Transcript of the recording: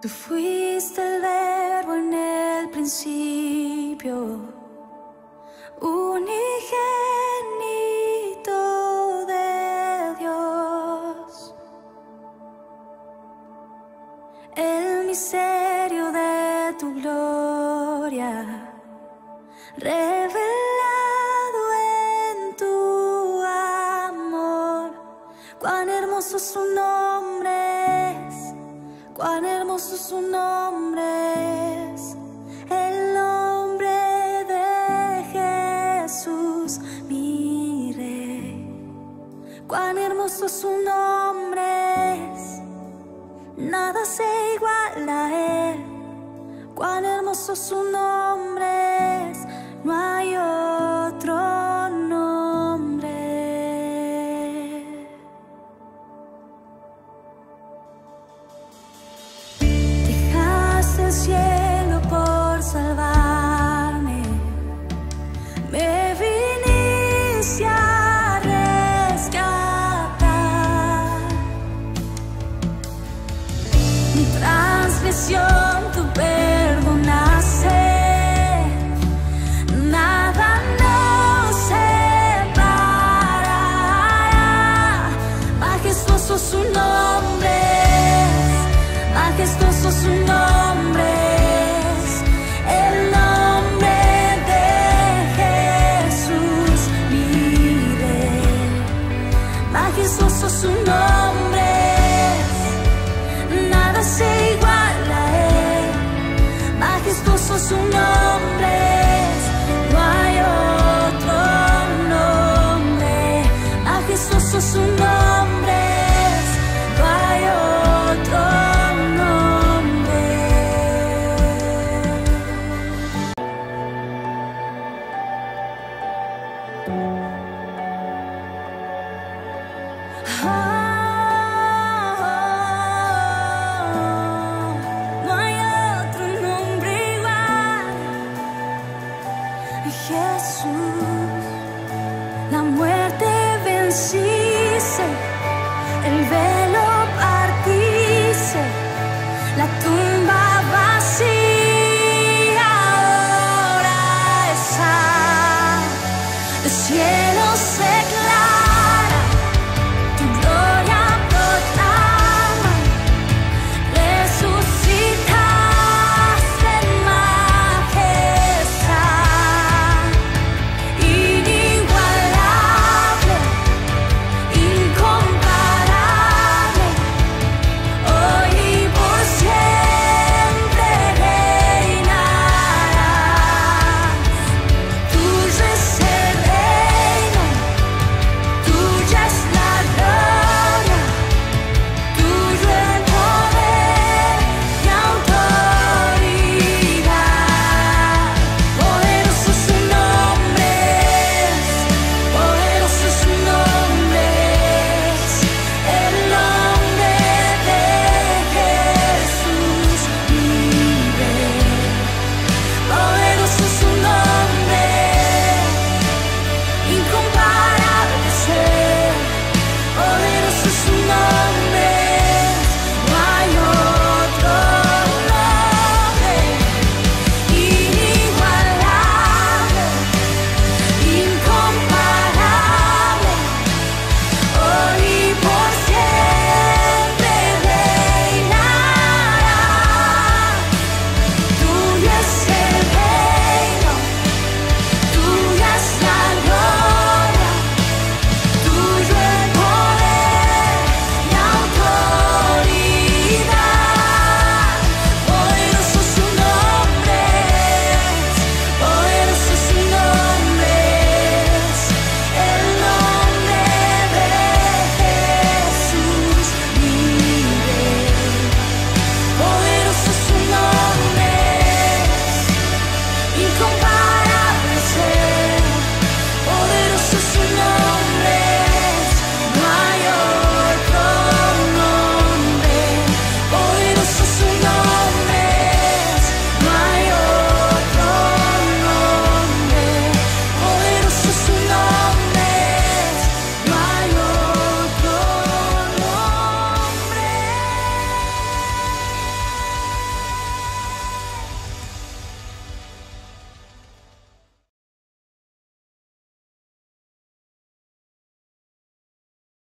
Tú fuiste el verbo en el principio, unigénito de Dios. El misterio de tu gloria, revelado en tu amor, cuán hermoso su nombre cuán hermoso su nombre es, el nombre de Jesús, mi rey, cuán hermoso su nombre es. Nada se iguala a él. Cuán hermoso su nombre es. No hay otro Majestuoso su nombre. Es, majestuoso su nombre Oh. cielo se.